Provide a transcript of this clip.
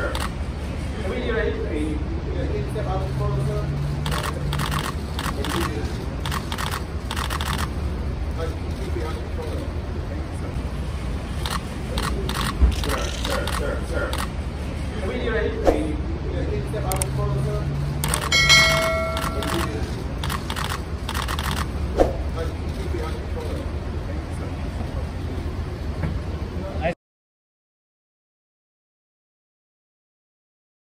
sir.